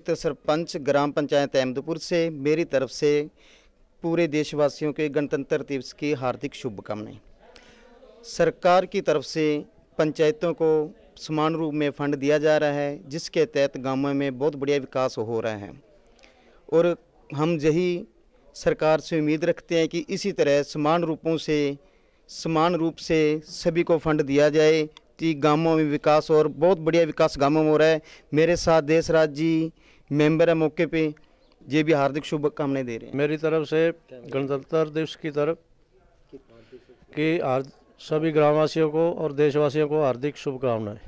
तो सरपंच ग्राम पंचायत अहमदपुर से मेरी तरफ़ से पूरे देशवासियों के गणतंत्र दिवस की हार्दिक शुभकामनाएँ। सरकार की तरफ़ से पंचायतों को समान रूप में फंड दिया जा रहा है, जिसके तहत गाँवों में बहुत बढ़िया विकास हो रहा है। और हम यही सरकार से उम्मीद रखते हैं कि इसी तरह समान रूपों से, समान रूप से सभी को फंड दिया जाए कि गाँवों में विकास और बहुत बढ़िया विकास गाँवों में हो रहा है। मेरे साथ देश जी मेंबर है मौके पे। ये भी हार्दिक शुभकामनाएँ दे रहे हैं। मेरी तरफ़ से गणतंत्र दिवस की तरफ़ कि सभी ग्रामवासियों को और देशवासियों को हार्दिक शुभकामनाएँ।